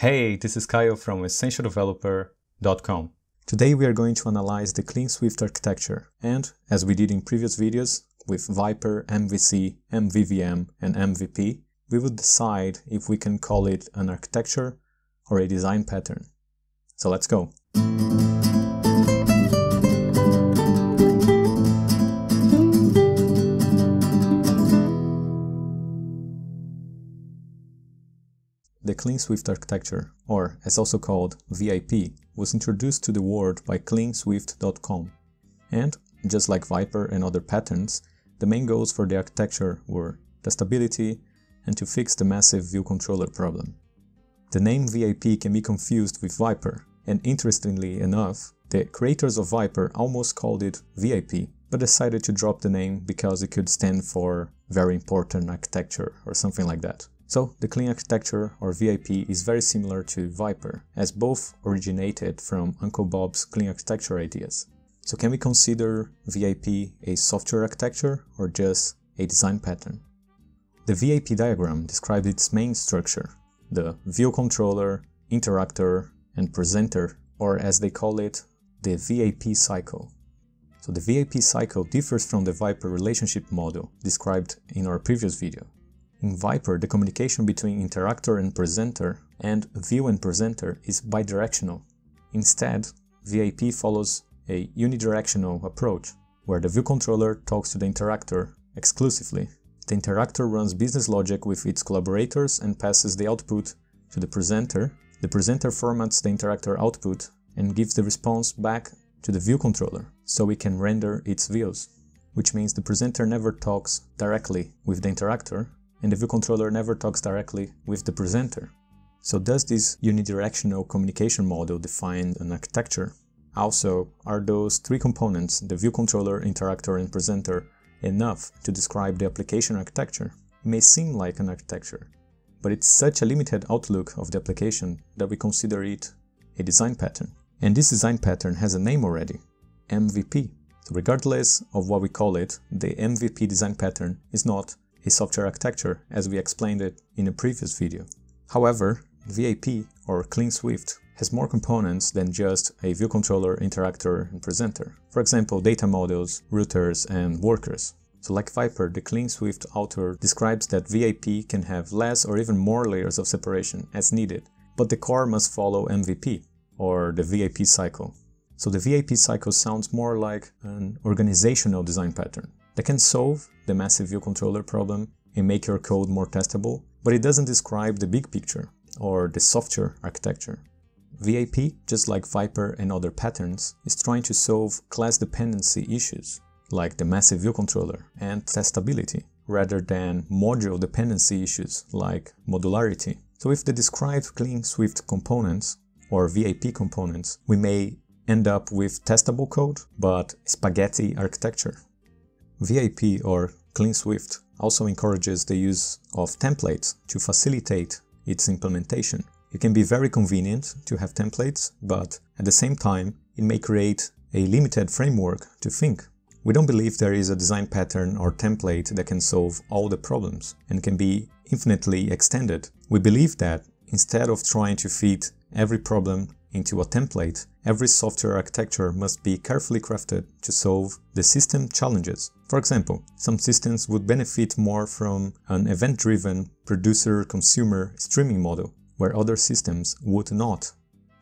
Hey, this is Caio from EssentialDeveloper.com. Today we are going to analyze the Clean Swift architecture and, as we did in previous videos with Viper, MVC, MVVM and MVP, we will decide if we can call it an architecture or a design pattern. So let's go. Clean Swift architecture, or as also called VIP, was introduced to the world by cleanswift.com. And, just like Viper and other patterns, the main goals for the architecture were testability and to fix the massive view controller problem. The name VIP can be confused with Viper, and interestingly enough, the creators of Viper almost called it VIP, but decided to drop the name because it could stand for very important architecture or something like that. So the clean architecture or VIP is very similar to Viper, as both originated from Uncle Bob's clean architecture ideas. So can we consider VIP a software architecture or just a design pattern? The VIP diagram describes its main structure, the view controller, interactor, and presenter, or as they call it, the VIP cycle. So the VIP cycle differs from the Viper relationship model described in our previous video. In Viper, the communication between interactor and presenter and view and presenter is bidirectional. Instead, VIP follows a unidirectional approach, where the view controller talks to the interactor exclusively. The interactor runs business logic with its collaborators and passes the output to the presenter. The presenter formats the interactor output and gives the response back to the view controller, so it can render its views, which means the presenter never talks directly with the interactor, and the view controller never talks directly with the presenter. So does this unidirectional communication model define an architecture? Also, are those three components, the view controller, interactor, and presenter, enough to describe the application architecture? It may seem like an architecture, but it's such a limited outlook of the application that we consider it a design pattern. And this design pattern has a name already, MVP. So regardless of what we call it, the MVP design pattern is not a software architecture as we explained it in a previous video. However, VIP or Clean Swift has more components than just a view controller, interactor, and presenter. For example, data models, routers, and workers. So like Viper, the Clean Swift author describes that VIP can have less or even more layers of separation as needed, but the core must follow MVP, or the VIP cycle. So the VIP cycle sounds more like an organizational design pattern that can solve the massive view controller problem and make your code more testable, but it doesn't describe the big picture or the software architecture. VIP, just like Viper and other patterns, is trying to solve class dependency issues like the massive view controller and testability rather than module dependency issues like modularity. So if the described clean Swift components or VIP components, we may end up with testable code but spaghetti architecture. VIP or Clean Swift also encourages the use of templates to facilitate its implementation. It can be very convenient to have templates, but at the same time, it may create a limited framework to think. We don't believe there is a design pattern or template that can solve all the problems and can be infinitely extended. We believe that instead of trying to fit every problem into a template, every software architecture must be carefully crafted to solve the system challenges. For example, some systems would benefit more from an event-driven producer-consumer streaming model, where other systems would not.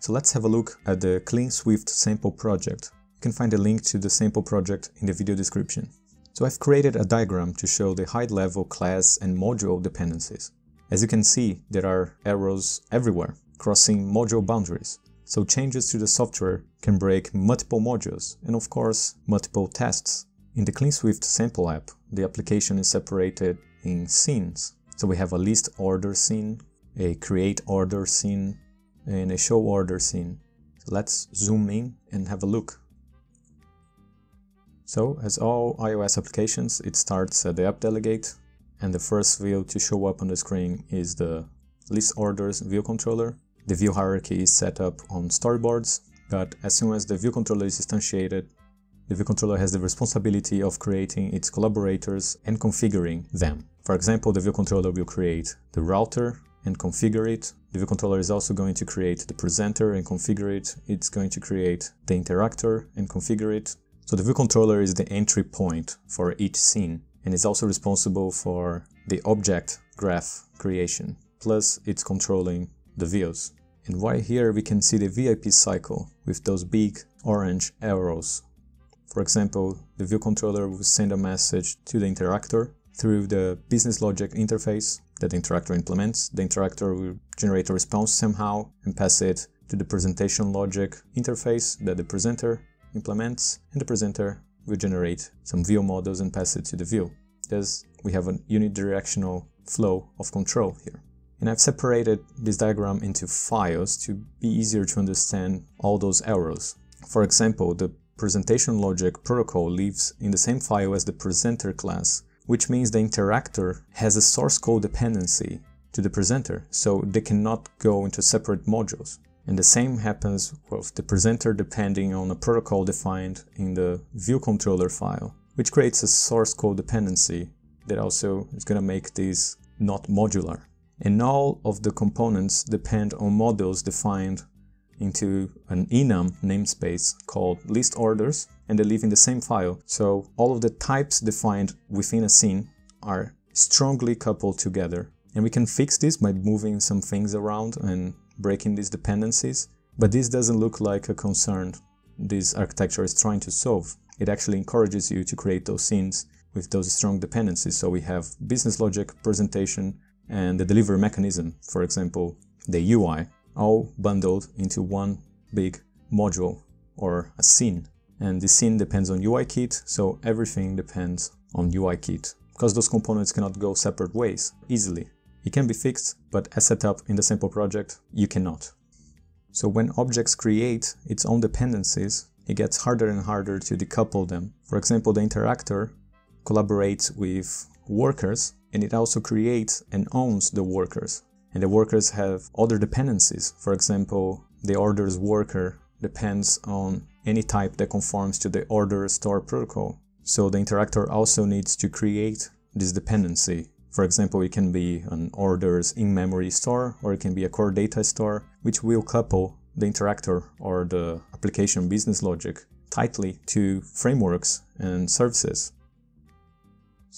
So let's have a look at the Clean Swift sample project. You can find a link to the sample project in the video description. So I've created a diagram to show the high-level class and module dependencies. As you can see, there are arrows everywhere, crossing module boundaries. So changes to the software can break multiple modules and of course multiple tests. In the CleanSwift sample app, the application is separated in scenes. So we have a list order scene, a create order scene, and a show order scene. So let's zoom in and have a look. So as all iOS applications, it starts at the app delegate and the first view to show up on the screen is the list orders view controller the view hierarchy is set up on storyboards, but as soon as the view controller is instantiated, the view controller has the responsibility of creating its collaborators and configuring them. For example, the view controller will create the router, and configure it. The view controller is also going to create the presenter and configure it. It's going to create the interactor and configure it. So the view controller is the entry point for each scene and is also responsible for the object graph creation. Plus it's controlling the views. And right here we can see the VIP cycle with those big orange arrows. For example, the view controller will send a message to the interactor through the business logic interface that the interactor implements. The interactor will generate a response somehow and pass it to the presentation logic interface that the presenter implements, and the presenter will generate some view models and pass it to the view. Thus, we have a unidirectional flow of control here. And I've separated this diagram into files to be easier to understand all those arrows. For example, the presentation logic protocol lives in the same file as the presenter class, which means the interactor has a source code dependency to the presenter, so they cannot go into separate modules. And the same happens with the presenter depending on a protocol defined in the view controller file, which creates a source code dependency that also is going to make this not modular and all of the components depend on models defined into an enum namespace called list orders and they live in the same file. So all of the types defined within a scene are strongly coupled together. And we can fix this by moving some things around and breaking these dependencies. But this doesn't look like a concern this architecture is trying to solve. It actually encourages you to create those scenes with those strong dependencies. So we have business logic, presentation, and the delivery mechanism, for example, the UI, all bundled into one big module or a scene. And the scene depends on UIKit, so everything depends on UIKit because those components cannot go separate ways easily. It can be fixed, but as set up in the sample project, you cannot. So when objects create its own dependencies, it gets harder and harder to decouple them. For example, the interactor collaborates with workers and it also creates and owns the workers. And the workers have other dependencies. For example, the orders worker depends on any type that conforms to the order store protocol. So the interactor also needs to create this dependency. For example, it can be an orders in-memory store or it can be a core data store, which will couple the interactor or the application business logic tightly to frameworks and services.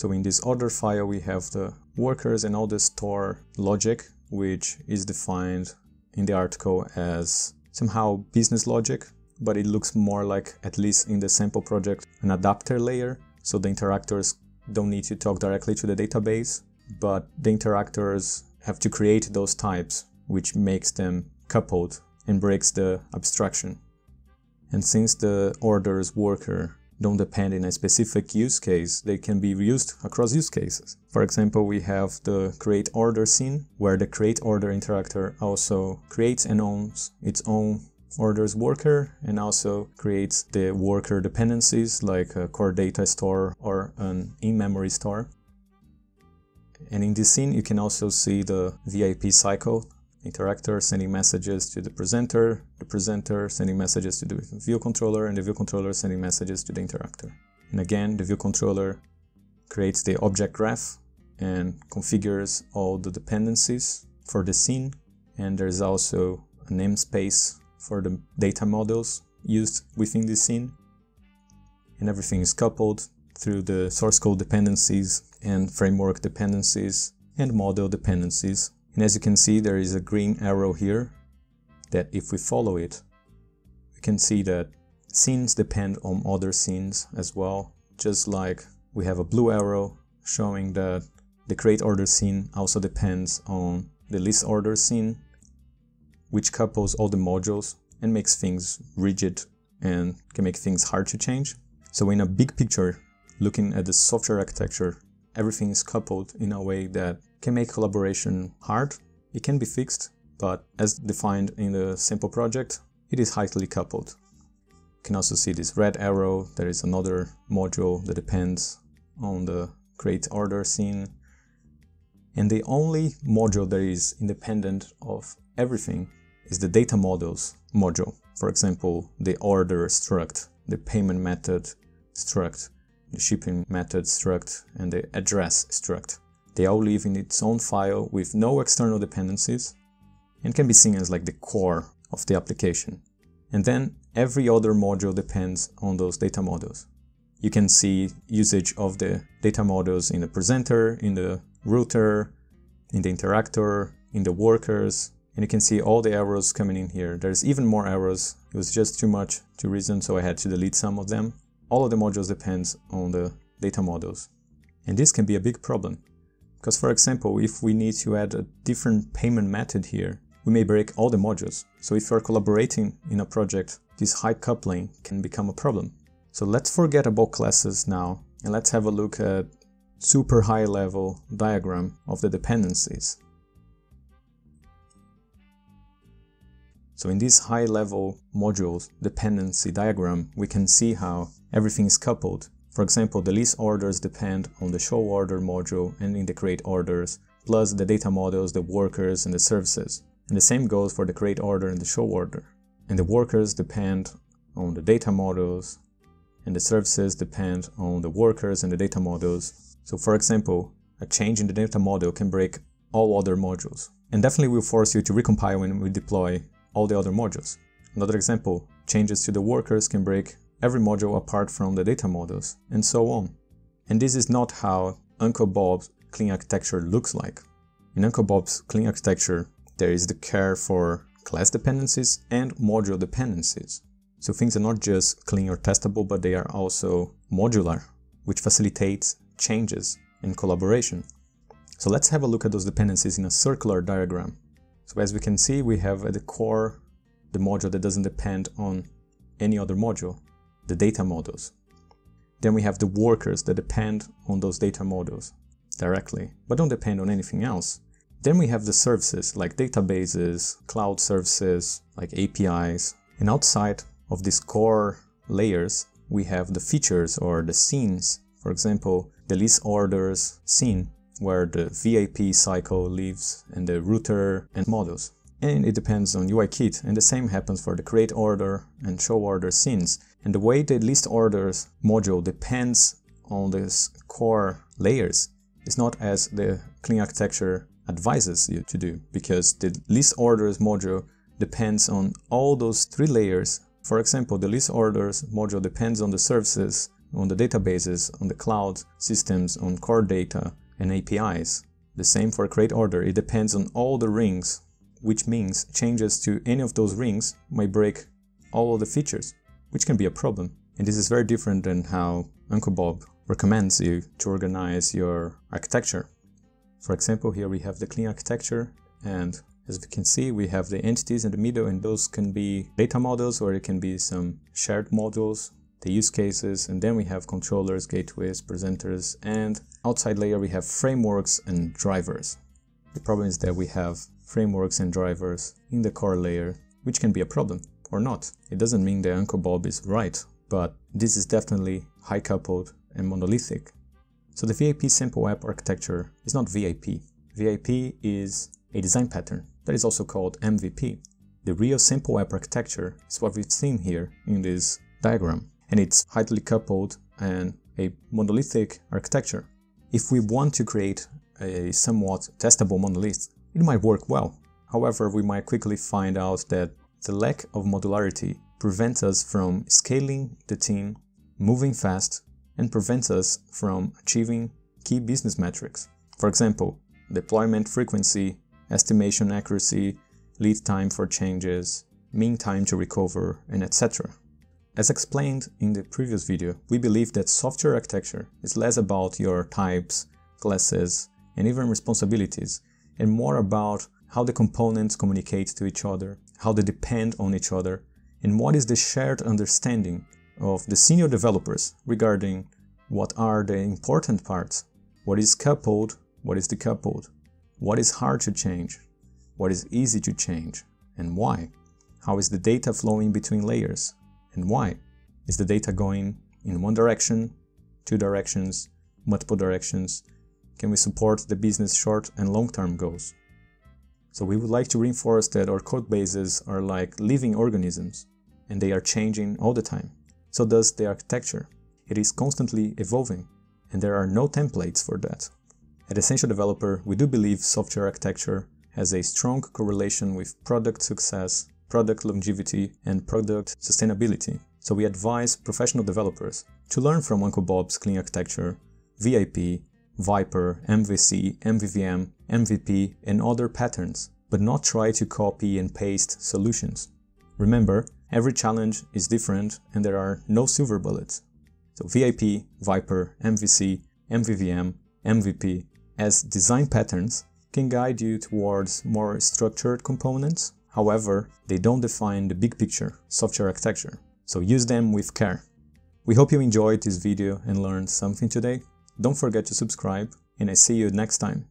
So in this order file, we have the workers and all the store logic, which is defined in the article as somehow business logic, but it looks more like, at least in the sample project, an adapter layer. So the interactors don't need to talk directly to the database, but the interactors have to create those types, which makes them coupled and breaks the abstraction. And since the orders worker don't depend in a specific use case, they can be used across use cases. For example, we have the create order scene, where the create order interactor also creates and owns its own orders worker and also creates the worker dependencies like a core data store or an in-memory store. And in this scene, you can also see the VIP cycle interactor sending messages to the presenter, the presenter sending messages to the view controller, and the view controller sending messages to the interactor. And again, the view controller creates the object graph and configures all the dependencies for the scene. And there's also a namespace for the data models used within the scene. And everything is coupled through the source code dependencies and framework dependencies and model dependencies and as you can see, there is a green arrow here that if we follow it, we can see that scenes depend on other scenes as well. Just like we have a blue arrow showing that the create order scene also depends on the list order scene, which couples all the modules and makes things rigid and can make things hard to change. So in a big picture, looking at the software architecture, everything is coupled in a way that can make collaboration hard. It can be fixed, but as defined in the sample project, it is highly coupled. You can also see this red arrow. There is another module that depends on the create order scene. And the only module that is independent of everything is the data models module. For example, the order struct, the payment method struct, the shipping method struct, and the address struct. They all live in its own file with no external dependencies and can be seen as like the core of the application. And then every other module depends on those data models. You can see usage of the data models in the presenter, in the router, in the interactor, in the workers, and you can see all the arrows coming in here. There's even more arrows. It was just too much to reason, so I had to delete some of them. All of the modules depends on the data models. And this can be a big problem. Because for example, if we need to add a different payment method here, we may break all the modules. So if you're collaborating in a project, this high coupling can become a problem. So let's forget about classes now and let's have a look at super high level diagram of the dependencies. So in this high level modules dependency diagram, we can see how everything is coupled. For example, the list orders depend on the show order module and in the create orders, plus the data models, the workers, and the services. And the same goes for the create order and the show order. And the workers depend on the data models, and the services depend on the workers and the data models. So for example, a change in the data model can break all other modules. And definitely will force you to recompile when we deploy all the other modules. Another example, changes to the workers can break every module apart from the data models, and so on. And this is not how Uncle Bob's clean architecture looks like. In Uncle Bob's clean architecture, there is the care for class dependencies and module dependencies. So things are not just clean or testable, but they are also modular, which facilitates changes and collaboration. So let's have a look at those dependencies in a circular diagram. So as we can see, we have at the core the module that doesn't depend on any other module, the data models. Then we have the workers that depend on those data models directly, but don't depend on anything else. Then we have the services like databases, cloud services, like APIs. And outside of these core layers, we have the features or the scenes. For example, the list orders scene where the VIP cycle lives and the router and models. And it depends on UIKit, and the same happens for the create order and show order scenes. And the way the list orders module depends on these core layers is not as the clean architecture advises you to do, because the list orders module depends on all those three layers. For example, the list orders module depends on the services, on the databases, on the cloud systems, on core data, and APIs. The same for create order, it depends on all the rings, which means changes to any of those rings may break all of the features, which can be a problem. And this is very different than how Uncle Bob recommends you to organize your architecture. For example, here we have the clean architecture and as we can see, we have the entities in the middle and those can be data models or it can be some shared modules the use cases, and then we have controllers, gateways, presenters, and outside layer we have frameworks and drivers. The problem is that we have frameworks and drivers in the core layer, which can be a problem or not. It doesn't mean that Uncle Bob is right, but this is definitely high coupled and monolithic. So the VIP simple app architecture is not VIP. VIP is a design pattern that is also called MVP. The real simple app architecture is what we've seen here in this diagram and it's highly coupled and a monolithic architecture. If we want to create a somewhat testable monolith, it might work well. However, we might quickly find out that the lack of modularity prevents us from scaling the team, moving fast, and prevents us from achieving key business metrics. For example, deployment frequency, estimation accuracy, lead time for changes, mean time to recover, and etc. As explained in the previous video, we believe that software architecture is less about your types, classes, and even responsibilities, and more about how the components communicate to each other, how they depend on each other, and what is the shared understanding of the senior developers regarding what are the important parts, what is coupled, what is decoupled, what is hard to change, what is easy to change, and why, how is the data flowing between layers, and why? Is the data going in one direction, two directions, multiple directions? Can we support the business short and long-term goals? So we would like to reinforce that our code bases are like living organisms and they are changing all the time. So does the architecture. It is constantly evolving and there are no templates for that. At Essential Developer, we do believe software architecture has a strong correlation with product success, product longevity, and product sustainability. So we advise professional developers to learn from Uncle Bob's clean architecture, VIP, Viper, MVC, MVVM, MVP, and other patterns, but not try to copy and paste solutions. Remember, every challenge is different and there are no silver bullets. So VIP, Viper, MVC, MVVM, MVP as design patterns can guide you towards more structured components. However, they don't define the big picture, software architecture. So use them with care. We hope you enjoyed this video and learned something today. Don't forget to subscribe and I see you next time.